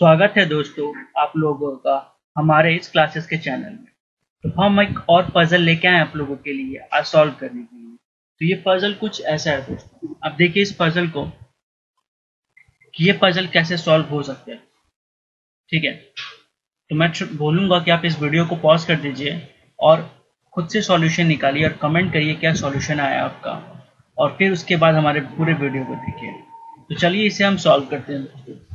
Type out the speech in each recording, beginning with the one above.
स्वागत है दोस्तों आप लोगों का हमारे इस क्लासेस के चैनल में। तो हम एक और पजल लेके आए आप लोगों के लिए, आज सॉल्व करने के लिए। तो ये पजल कुछ ऐसा है दोस्तों। अब देखिए इस पजल को कि ये पजल कैसे सॉल्व हो सकते हैं। ठीक है? तो मैं बोलूँगा कि आप इस वीडियो को पॉज कर दीजिए और खुद से सॉल्यूशन निकालिए और कमेंट करिए क्या सॉल्यूशन आया आपका। और फिर उसके बाद हमारे पूरे वीडियो को देखिए। तो चलिए इसे हम सॉल्व करते हैं तो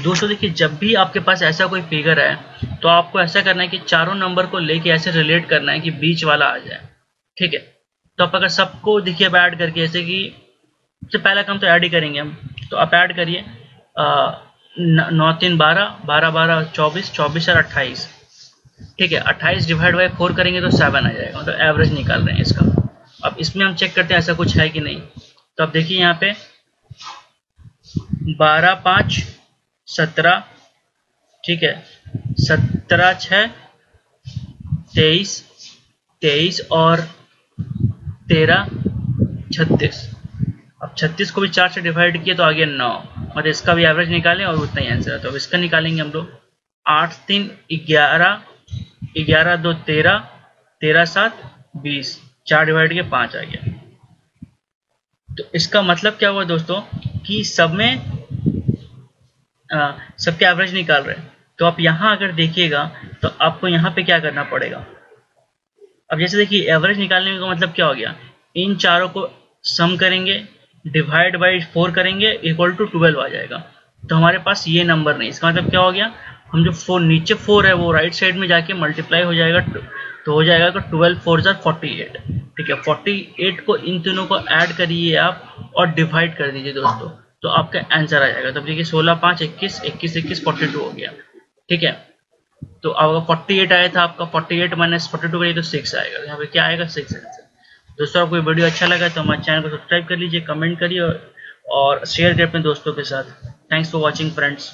दोस्तों देखिए, जब भी आपके पास ऐसा कोई फिगर है तो आपको ऐसा करना है कि चारों नंबर को लेके ऐसे रिलेट करना है कि बीच वाला आ जाए। ठीक है? तो आप अगर सबको देखिए, अब ऐड करके जैसे कि सबसे पहला काम तो ऐड ही करेंगे हम। तो आप ऐड करिए नौ तीन, बारह बारह बारह, चौबीस चौबीस और अट्ठाईस। ठीक है? अट्ठाईस डिवाइड बाई फोर करेंगे तो सेवन आ जाएगा। मतलब एवरेज निकाल रहे हैं इसका। अब इसमें हम चेक करते हैं ऐसा कुछ है कि नहीं। तो अब देखिए यहाँ पे, बारह, पाँच सत्रह, ठीक है? सत्रह छ तेईस तेईस और तेरह, छत्तीस। अब छत्तीस को भी चार से डिवाइड किए तो आ गया नौ। और इसका भी एवरेज निकालें और उतना ही आंसर है। तो अब इसका निकालेंगे हम लोग। आठ, तीन, ग्यारह ग्यारह, दो, तेरह तेरह, सात, बीस। चार डिवाइड के पाँच आ गया। तो इसका मतलब क्या हुआ दोस्तों? कि सब में सबके एवरेज निकाल रहे हैं। तो आप यहाँ अगर देखिएगा तो आपको यहाँ पे क्या करना पड़ेगा? अब जैसे देखिए एवरेज निकालने का मतलब क्या हो गया? इन चारों को सम करेंगे डिवाइड बाई फोर करेंगे इक्वल टू ट्वेल्व आ जाएगा। तो हमारे पास ये नंबर नहीं, इसका मतलब क्या हो गया? हम जो फोर नीचे फोर है, वो राइट साइड में जाके मल्टीप्लाई हो जाएगा तो हो जाएगा twelve four jar forty eight ठीक है फोर्टी एट को इन तीनों को ऐड करिए आप और डिवाइड कर दीजिए दोस्तों। तो आपका आंसर आ जाएगा। तो देखिए सोलह पाँच इक्कीस इक्कीस इक्कीस फोर्टी टू हो गया। ठीक है? तो आपका फोर्टी एट आया था आपका forty eight minus forty two करिए तो सिक्स आएगा। यहाँ पे क्या आएगा? सिक्स आंसर दोस्तों, आपको वीडियो अच्छा लगा तो हमारे चैनल को सब्सक्राइब कर लीजिए कमेंट करिए और शेयर करें अपने दोस्तों के साथ। Thanks for watching friends